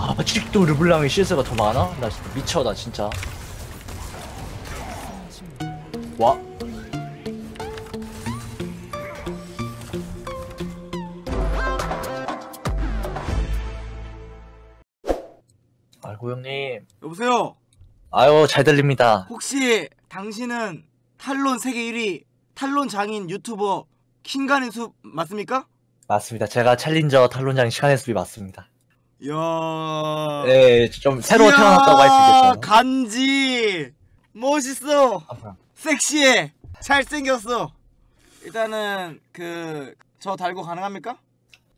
아 아직도 르블랑의 실수가 더 많아? 나 진짜 미쳐 나 진짜 와 아이고 형님 여보세요. 아유 잘 들립니다 혹시 당신은 탈론 세계 1위 탈론 장인 유튜버 킹가는 숲 맞습니까? 맞습니다 제가 Challenger 탈론 장인 시간의 숲이 맞습니다 이 야. 네좀 새로 이야, 태어났다고 할 수 있겠죠 간지 멋있어. 아, 섹시해. 잘생겼어. 일단은 그 저 달고 가능합니까?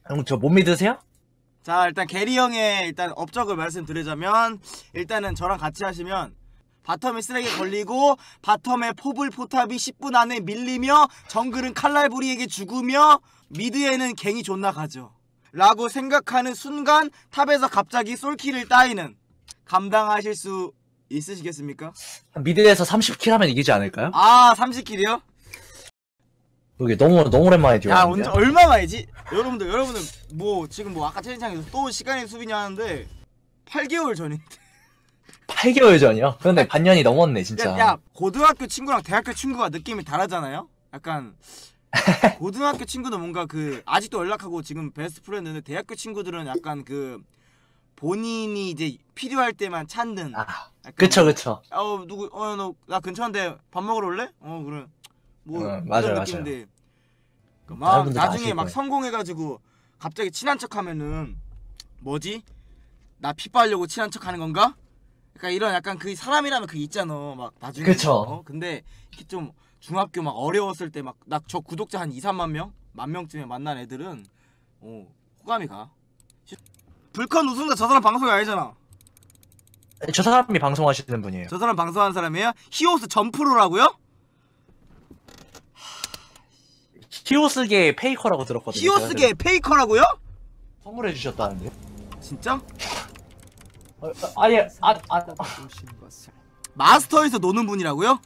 형 저 못 믿으세요? 자 일단 개리형의 일단 업적을 말씀드리자면 일단은 저랑 같이 하시면 bottom에 쓰레기 걸리고 bottom에 포블 포탑이 10분 안에 밀리며 정글은 칼날부리에게 죽으며 mid에는 갱이 존나 가죠 라고 생각하는 순간 top에서 갑자기 솔킬을 따이는 감당하실 수 있으시겠습니까? mid에서 30 kill 하면 이기지 않을까요? 아 30 kill이요? 그게 너무 너무 오랜만에 야 뛰어왔는데 언제 얼마 만이지? 여러분들 여러분들 뭐 지금 뭐 아까 채팅창에서 또 시간의 수비냐 하는데 8개월 전인데 8개월 전이요? 그런데 반년이 넘었네 진짜 야, 야 고등학교 친구랑 대학교 친구가 느낌이 다르잖아요? 약간 고등학교 친구는 뭔가 그 아직도 연락하고 지금 베스트 프렌드인데 대학교 친구들은 약간 그 본인이 이제 필요할 때만 찾는 아 그쵸 뭐, 그쵸 어 누구 어 너 나 근처인데 밥 먹으러 올래? 어 그래 뭐 어, 이런 맞아요, 느낌인데 그막 나중에 막 거예요. 성공해가지고 갑자기 친한 척하면은 뭐지? 나 피빠려고 친한 척하는 건가? 약간 이런 약간 그 사람이라면 그 있잖아 막 나중에 그쵸. 어? 근데 이렇게 좀 중학교 막 어려웠을 때 막 나 저 구독자 한 2, 3만 명? 만 명쯤에 만난 애들은 어 호감이 가 블컨 우승자 저 사람 방송이 아니잖아 저 사람이 방송하시는 분이에요 저 사람 방송하는 사람이에요? 히오스 전 프로라고요? 히오스계 페이커라고 들었거든요 히오스계 페이커라고요? 선물해 주셨다는데 진짜? 어, 어, 아니 아, 아, 마스터에서 노는 분이라고요?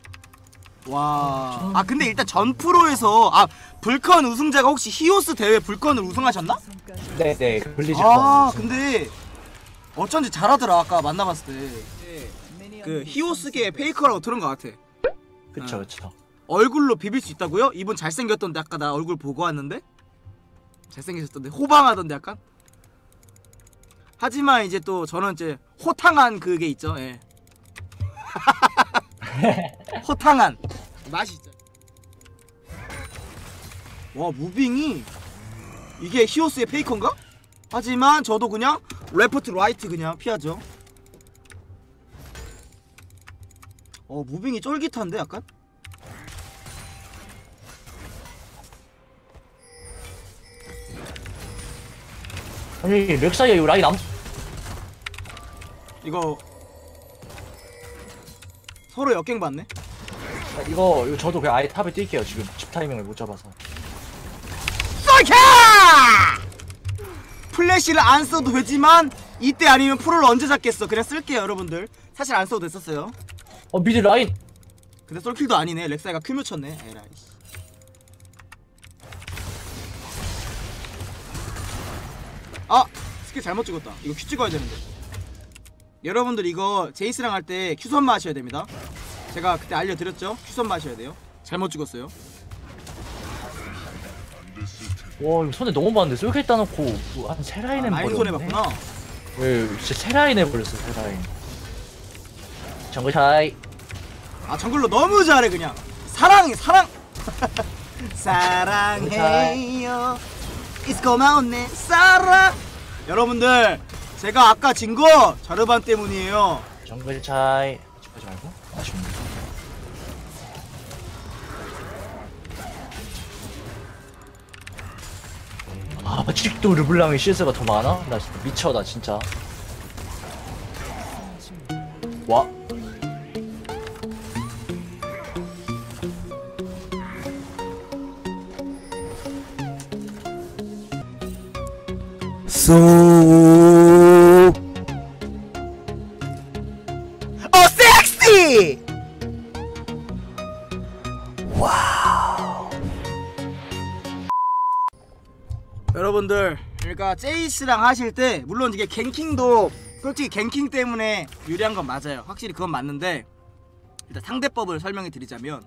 와. 아 근데 일단 전 프로에서 아 블컨 우승자가 혹시 히오스 대회 블컨을 우승하셨나? 네네 블리즈 아 근데 어쩐지 잘하더라 아까 만나봤을 때. 그 히오스계 페이커라고 들은 것 같아. 그쵸 그쵸 얼굴로 비빌 수 있다고요? 이분 잘생겼던데 아까 나 얼굴 보고 왔는데 잘생기셨던데 호방하던데 약간. 하지만 이제 또 저는 이제 호탕한 그게 있죠. 예. 호탕한 맛이 있죠. 와 moving이 이게 히오스의 페이커인가? 하지만 저도 그냥 left right 그냥 피하죠. 어 moving이 쫄깃한데 약간? 아니 렉사이에 이 라인 안 이거 서로 역갱 받네. 아, 이거 이거 저도 그냥 아예 top에 뛸게요 지금 집 타이밍을 못 잡아서 쏘캬! 플래시를 안 써도 되지만 이때 아니면 프로를 언제 잡겠어? 그냥 쓸게요 여러분들. 사실 안 써도 됐었어요. 어 mid 라인 근데 솔킬도 아니네. 렉사이가 Q 묻혔네. 에라이. 씨. 아 스킬 잘못 찍었다. 이거 Q 찍어야 되는데. 여러분들 이거 제이스랑 할 때 Q선마 하셔야 됩니다. 제가 그때 알려드렸죠? Q선마 하셔야 돼요. 잘못 찍었어요. 와 손해 너무 많은데 쏠킬 따놓고 한세 라인 아, 해버렸네 손해 봤구나. 예 진짜 세 라인 해버렸어 세 라인 정글 차이 아 jungler 너무 잘해 그냥. 사랑해 사랑. 사랑해요. 이스코마온네 사랑. 여러분들 제가 아까 진 거 자르반 때문이에요. 정글 차이 집하지 말고 아쉽네 아 아직도 르블랑의 실수가 더 많아? 나 진짜 미쳐 나 진짜 와 쏘. 여러분들 그러니까 제이스랑 하실 때 물론 이게 갱킹도 솔직히 갱킹 때문에 유리한 건 맞아요. 확실히 그건 맞는데 일단 상대법을 설명해 드리자면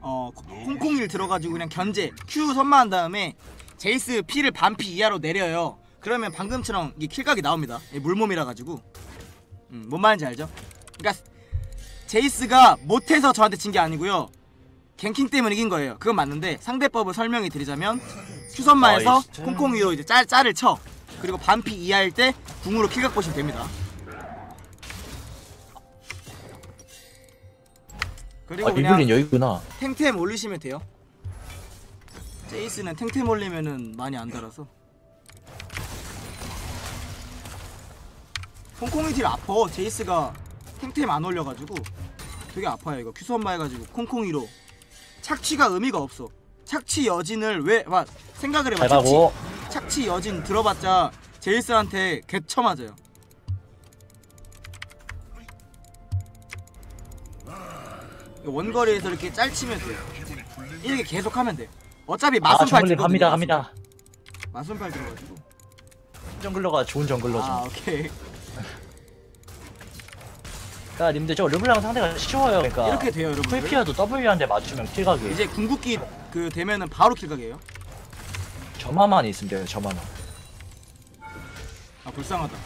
어 콩콩이를 들어가지고 그냥 견제 Q 선마한 다음에 제이스 피를 반피 이하로 내려요. 그러면 방금처럼 이게 kill각이 나옵니다. 이 물몸이라 가지고 음, 뭔 말인지 알죠? 그러니까 제이스가 못해서 저한테 진 게 아니고요. ganking 때문에 이긴 거예요. 그건 맞는데 상대법을 설명해 드리자면 Q선마해서 아이, 진짜. 콩콩이로 이제 짤 짤을 쳐. 그리고 반피 이하일 때 궁으로 kill각 보시면 됩니다. 그리고 아 그냥 이블린 여기구나 탱템 올리시면 돼요. 제이스는 탱템 올리면은 많이 안 달아서. 콩콩이 deal 아파. 제이스가 탱템 안 올려가지고 되게 아파요 이거 Q선마 해가지고 콩콩이로 착취가 의미가 없어. 착취 여진을 왜 봐, 생각을 해봐. 가고 착취, 착취 여진 들어봤자 제이스한테 개쳐 맞아요. 원거리에서 이렇게 짤치면 돼요. 이렇게 계속 하면 돼. 어차피 아 마순팔 들거든요, 갑니다. 갑니다 마순팔 들어가지고. 정글러가 좋은 정글러죠 아 오케이. 그러니까 님들 저 르블랑 상대가 쉬워요 그러니까 이렇게 돼요 여러분. 풀피어도 W 한대 맞추면 킬각이 이제 궁극기 그 되면은 바로 킬각이에요. 저마만 있으면 돼요 저마만 아 불쌍하다.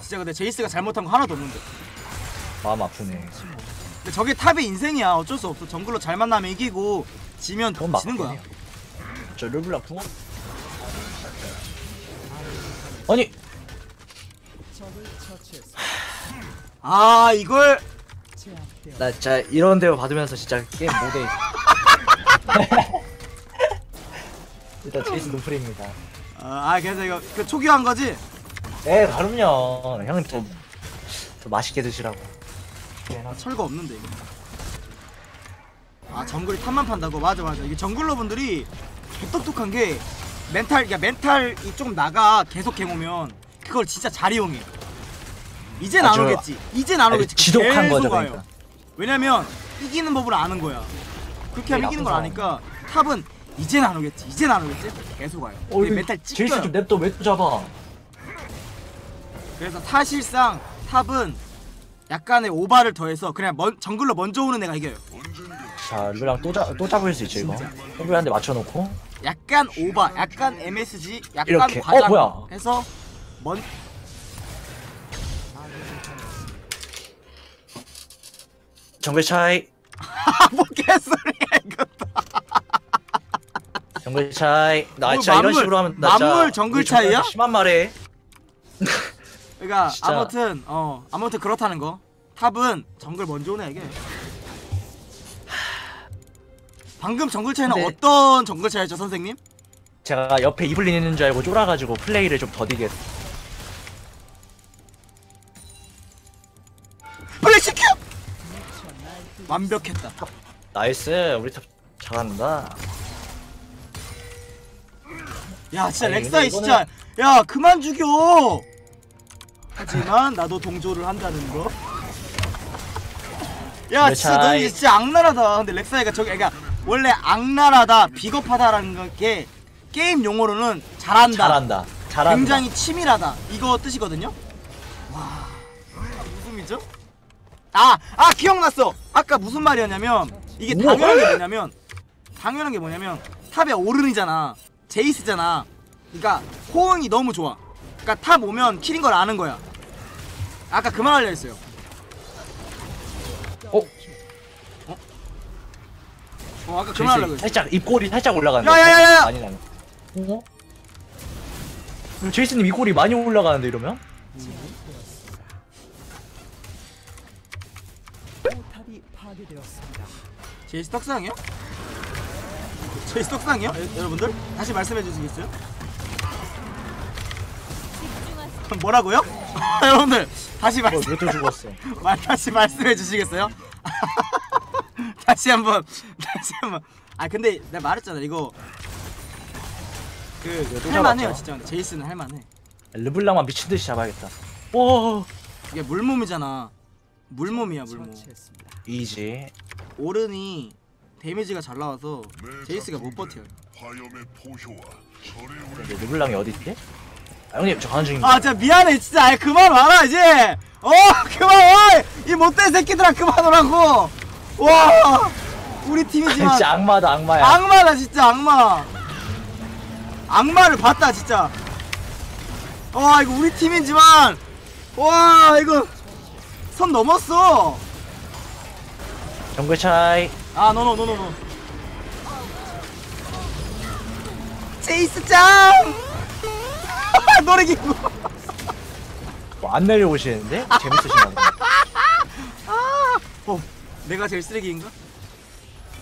진짜 근데 제이스가 잘못한 거 하나도 없는데. 마음 아프네 근데 저게 탑의 인생이야. 어쩔 수 없어. 정글로 잘 만나면 이기고 지면 그건 지는 맞긴 거야. 해요. 저 르블랑 궁 아니 아 이걸 나 진짜 이런 대우 받으면서 진짜 게임 못해. 일단 제이스 노플입니다. 아, 아 그래서 이거 그 초기화한 거지? 네 그럼요. 형님 더, 더 맛있게 드시라고. 아, 철거 없는데 이거. 아 정글이 top만 판다고? 맞아 맞아. 이게 jungler 분들이 개똑똑한 게 멘탈 야 mental이 조금 나가 계속 갱 오면 그걸 진짜 잘 이용해 아주- 오겠지. 이젠 안 아주 오겠지 지독한 거죠, 와요. 그러니까. 왜냐면 이기는 법을 아는 거야. 그렇게 하면 네, 이기는 걸 아니까 top은 오겠지. 이젠 안 오겠지. 계속 와요. 어, 멘탈 제이스 찢겨요 좀 냅둬 왜 또 잡아? 그래서 사실상 top은 약간의 over를 더해서 그냥 먼, jungler 먼저 오는 애가 이겨요. 자 르블랑 또, 잡, 또 잡을 수 있죠 이거. 한대 맞춰놓고. 약간 over, 약간 MSG, 약간 이렇게. 과장 어? 해서 먼 정글 차이 뭐 개소리야 이것도 정글 차이 나뭐 진짜 이런 식으로 하면 나 만물 정글 차이야? 심한 말해 그러니까 진짜. 아무튼 어 아무튼 그렇다는 거 탑은 정글 먼저 오는 애게 방금 정글 차이는 근데- 어떤 정글 차이죠 선생님? 제가 옆에 이블린 있는 줄 알고 쫄아가지고 플레이를 좀 더디게 완벽했다 나이스 우리 top 잘한다 야 진짜 아니, 렉사이 근데 진짜 야 그만 죽여 하지만 나도 동조를 한다는 거. 야내 진짜 너 차이. 이제 진짜 악랄하다. 근데 렉사이가 저기 그러니까 원래 악랄하다, 비겁하다라는 게 게임 용어로는 잘한다. 잘한다 잘한다 굉장히 치밀하다. 이거 뜻이거든요. 와 무슨 의미죠? 아, 아 기억났어. 아까 무슨 말이었냐면 이게 우와. 당연한 게 뭐냐면 당연한 게 뭐냐면 top에 오른이잖아. 제이스잖아. 그러니까 호응이 너무 좋아. 그러니까 top 오면 kill인 걸 아는 거야. 아까 그말 하려 했어요. 어? 어 아까 그말 하려고 했어. 살짝 입꼬리 살짝 올라가는데 야야야야야! 많이 나네 어? 그럼 제이스님 입꼬리 많이 올라가는데 이러면? 포 파괴되었습니다. 제이스 떡상이요? 제이스 떡상이요? 여- 여러분들 다시 말씀해 주시겠어요? 뭐라고요? 여러분들 다시 어, 말씀 왜또 죽었어 말 다시 말씀해 주시겠어요? 다시 한번 다시 한번 아 근데 내가 말했잖아 이거 그또 할만해요? 진짜 제이스는 할만해 르블랑만 미친 듯이 잡아야겠다 오 이게 물몸이잖아 물몸이야 물몸. 처치했습니다. easy. 오른이 damage가 잘 나와서 제이스가 못 버텨요. 근데 르블랑이 어디 있지? 아, 형님 저 가는 중입니다. 아 진짜 미안해 진짜. 아이 그만 와라 이제. 어 그만 와이 못된 새끼들아 그만 오라고. 와 우리 팀이지만 진짜 악마다 악마야. 악마다 진짜 악마. 악마를 봤다 진짜. 와 이거 우리 팀이지만. 와 이거 선 넘었어 정글 차이. 아 no no no no no 제이스 짱 노래기구 뭐안 내려오시는데? 재밌으신가 보네. 어 내가 제일 쓰레기인가?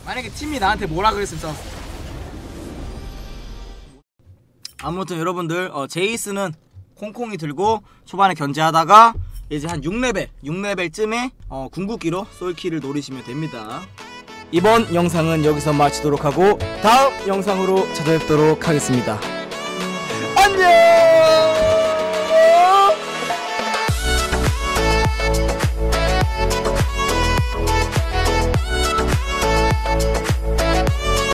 만약에 팀이 나한테 뭐라 그랬으면 싸웠어 아무튼 여러분들 어, 제이스는 콩콩이 들고 초반에 견제하다가 이제 한 6레벨 6레벨쯤에 어, 궁극기로 솔키를 노리시면 됩니다. 이번 영상은 여기서 마치도록 하고 다음 영상으로 찾아뵙도록 하겠습니다